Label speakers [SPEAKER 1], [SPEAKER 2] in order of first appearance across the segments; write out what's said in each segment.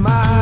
[SPEAKER 1] my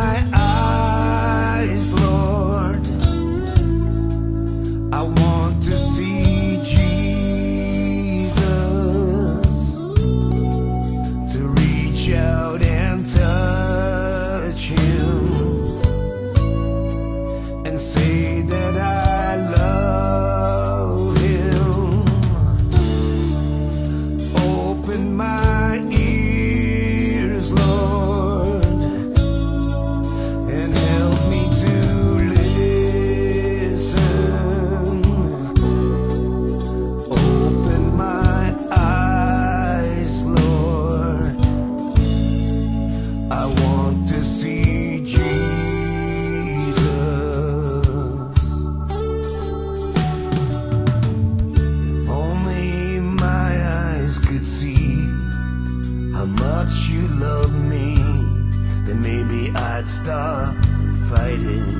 [SPEAKER 1] fighting.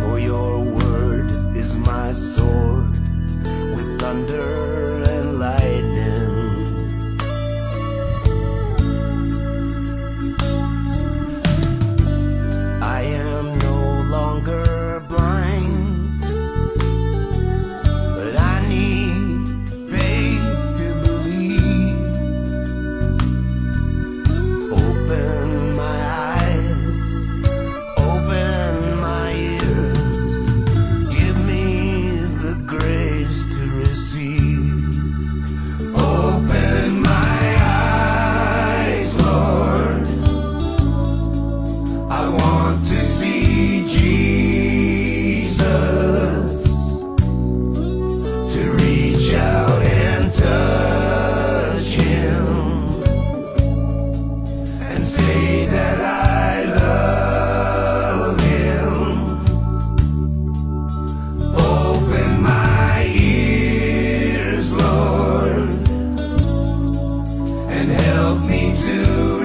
[SPEAKER 1] For your word is my sword with thunder. to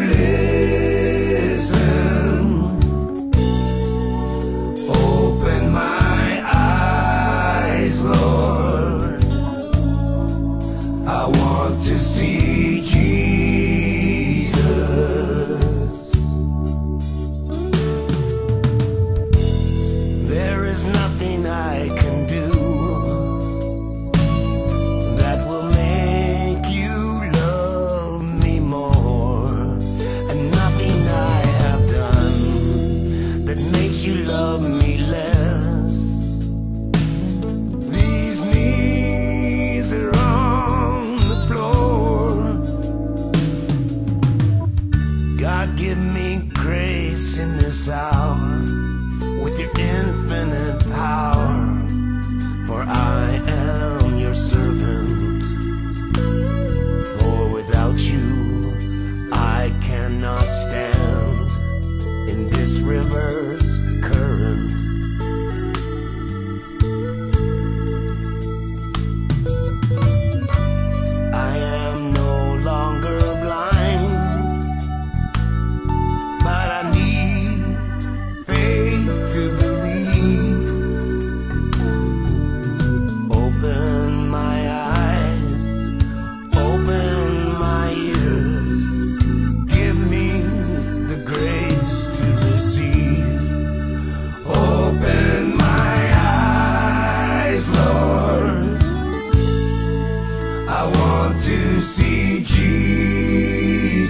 [SPEAKER 1] to see Jesus,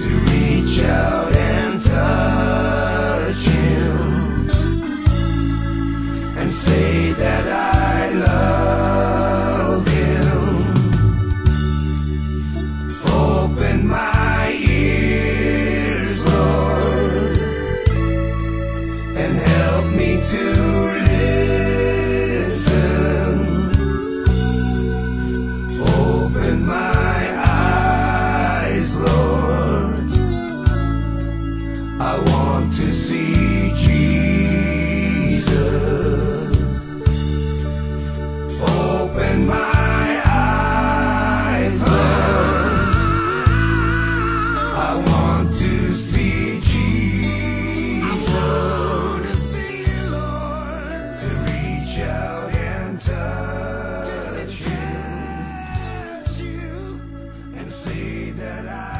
[SPEAKER 1] to reach out and touch Him and say, say that I